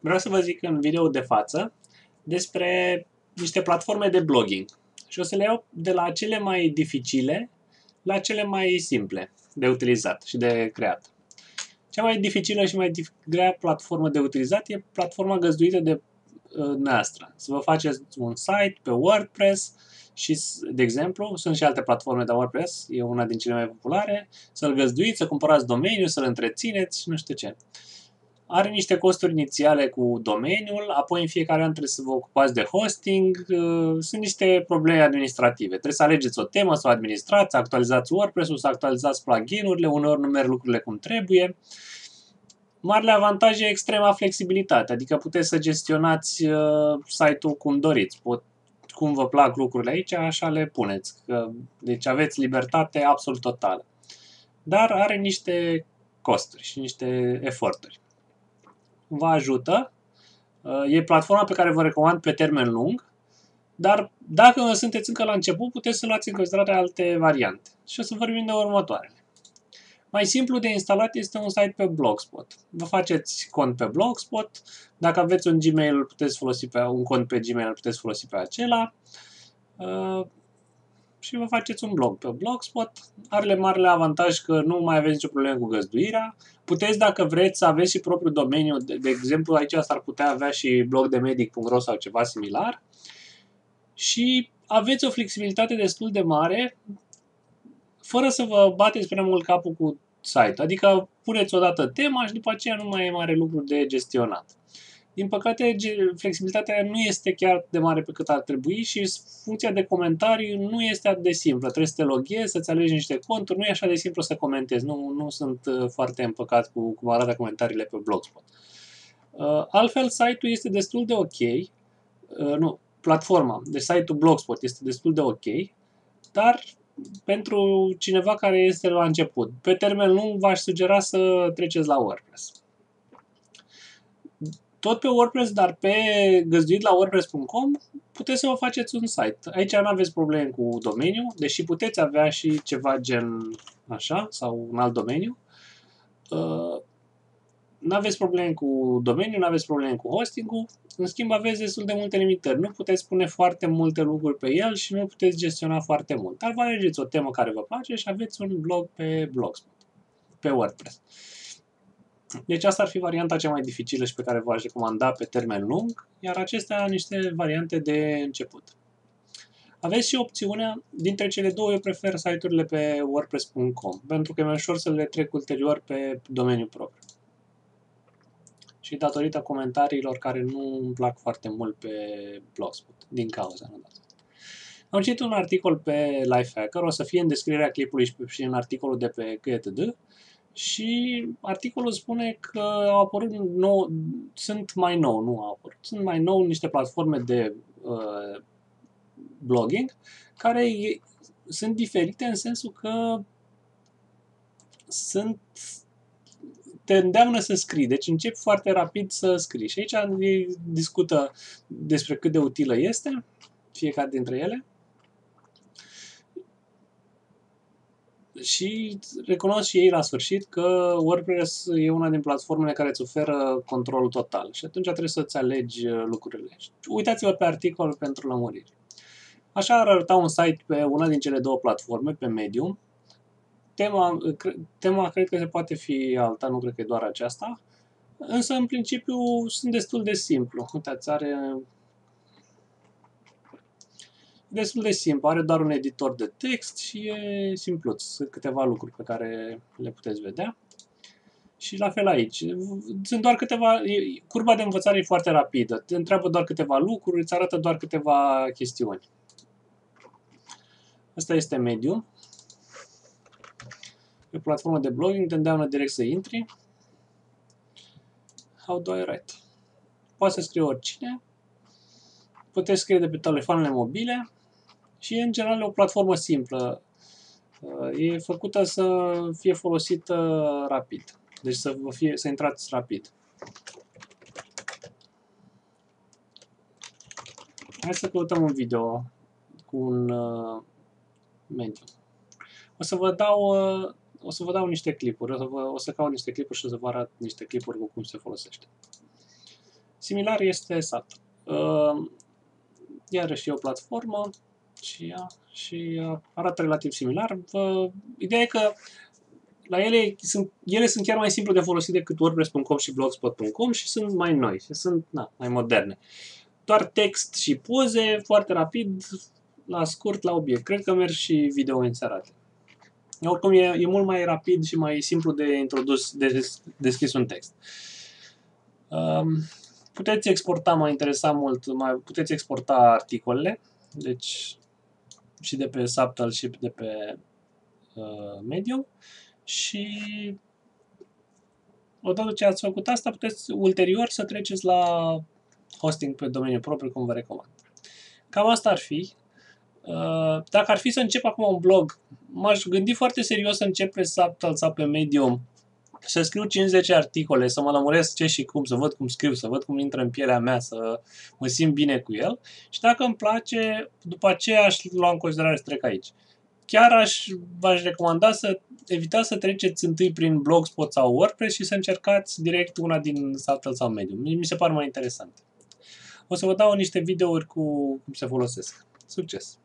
Vreau să vă zic în video de față despre niște platforme de blogging. Și o să le iau de la cele mai dificile la cele mai simple de utilizat și de creat. Cea mai dificilă și mai grea platformă de utilizat e platforma găzduită de uh, noastră. Să vă faceți un site pe WordPress și, de exemplu, sunt și alte platforme de WordPress, e una din cele mai populare, să-l găzduiți, să cumpărați domeniul, să-l întrețineți, nu știu ce. Are niște costuri inițiale cu domeniul, apoi în fiecare an trebuie să vă ocupați de hosting, uh, sunt niște probleme administrative. Trebuie să alegeți o temă, să o administrați, să actualizați WordPress-ul, să actualizați plugin-urile, uneori nu merg lucrurile cum trebuie. Marele avantaj e extrema flexibilitate, adică puteți să gestionați uh, site-ul cum doriți. Pot, cum vă plac lucrurile aici, așa le puneți. Deci aveți libertate absolut totală. Dar are niște costuri și niște eforturi. Vă ajută. Uh, e platforma pe care vă recomand pe termen lung, dar dacă sunteți încă la început, puteți să luați în considerare alte variante. Și o să vorbim de următoarele. Mai simplu de instalat este un site pe Blogspot. Vă faceți cont pe Blogspot, dacă aveți un Gmail, puteți folosi pe un cont pe Gmail, puteți folosi pe acela uh, și vă faceți un blog pe Blogspot. Are marele avantaj că nu mai aveți nicio problemă cu găzduirea. Puteți, dacă vreți, să aveți și propriul domeniu. De, de exemplu, aici s-ar putea avea și blog de medic.ro sau ceva similar. Și aveți o flexibilitate destul de mare fără să vă bateți prea mult capul cu site. Adică puneți odată tema și după aceea nu mai e mare lucru de gestionat. Din păcate, flexibilitatea nu este chiar de mare pe cât ar trebui și funcția de comentarii nu este atât de simplă. Trebuie să te loghezi, să-ți alegi niște conturi, nu e așa de simplu să comentezi. Nu, nu sunt uh, foarte împăcat cu cum arată comentariile pe Blogspot. Uh, altfel, site-ul este destul de ok. Uh, nu, platforma, de site-ul Blogspot este destul de ok, dar pentru cineva care este la început. Pe termen lung v-aș sugera să treceți la WordPress. Tot pe WordPress, dar pe găzduit la WordPress.com puteți să vă faceți un site. Aici nu aveți probleme cu domeniu, deși puteți avea și ceva gen așa sau un alt domeniu. Uh, nu aveți probleme cu domeniul, nu aveți probleme cu hosting-ul, în schimb aveți destul de multe limitări. Nu puteți pune foarte multe lucruri pe el și nu puteți gestiona foarte mult. Dar vă alegeți o temă care vă place și aveți un blog pe Blogspot, pe WordPress. Deci asta ar fi varianta cea mai dificilă și pe care v-aș recomanda pe termen lung, iar acestea niște variante de început. Aveți și opțiunea, dintre cele două eu prefer site-urile pe wordpress.com, pentru că e mai ușor să le trec ulterior pe domeniul propriu și datorită comentariilor care nu îmi plac foarte mult pe Blogspot, din cauza nu datorită. Am citit un articol pe Lifehacker, o să fie în descrierea clipului și în articolul de pe GetD și articolul spune că au apărut nou, sunt mai nou, nu au apărut, sunt mai nou niște platforme de uh, blogging care e, sunt diferite în sensul că sunt te îndeamnă să scrii. Deci începi foarte rapid să scrii. Și aici ei discută despre cât de utilă este fiecare dintre ele. Și recunosc și ei la sfârșit că WordPress e una din platformele care îți oferă controlul total și atunci trebuie să-ți alegi lucrurile. Uitați-vă pe articol pentru lămuriri. Așa ar arăta un site pe una din cele două platforme, pe Medium, Tema, tema cred că se poate fi alta, nu cred că e doar aceasta. Însă, în principiu, sunt destul de simplu. Uitați, are destul de simplu. Are doar un editor de text și e simpluț. Sunt câteva lucruri pe care le puteți vedea. Și la fel aici. Sunt doar câteva... Curba de învățare e foarte rapidă. Te întreabă doar câteva lucruri, îți arată doar câteva chestiuni. Asta este medium pe platformă de blogging te îndeamnă direct să intri. How do I write? Poate să scrie oricine. Puteți scrie de pe telefoanele mobile și e în general o platformă simplă. E făcută să fie folosită rapid. Deci să, vă fie, să intrați rapid. Hai să căutăm un video cu un uh, mediu. O să vă dau uh, o să vă dau niște clipuri, o să, vă, o să caut niște clipuri și o să vă arăt niște clipuri cu cum se folosește. Similar este SAT. Uh, iarăși e o platformă și, ea, și arată relativ similar. Uh, ideea e că la ele sunt, ele sunt chiar mai simplu de folosit decât WordPress.com și Blogspot.com și sunt mai noi și sunt na, mai moderne. Doar text și poze, foarte rapid, la scurt, la obiect. Cred că merg și video înserate. Oricum e, e mult mai rapid și mai simplu de introdus, de deschis un text. Um, puteți exporta, mă interesa mult, mai, puteți exporta articolele, deci și de pe Subtle și de pe uh, Medium și odată ce ați făcut asta, puteți ulterior să treceți la hosting pe domeniu propriu, cum vă recomand. Cam asta ar fi. Uh, dacă ar fi să încep acum un blog, m-aș gândi foarte serios să încep pe Subtle sau pe Medium să scriu 50 articole, să mă lămuresc ce și cum, să văd cum scriu, să văd cum intră în pielea mea, să mă simt bine cu el și dacă îmi place, după aceea aș lua în considerare să trec aici. Chiar aș, v-aș recomanda să evitați să treceți întâi prin Blogspot sau WordPress și să încercați direct una din Subtle sau Medium. Mi se par mai interesante. O să vă dau niște videouri cu cum se folosesc. Succes!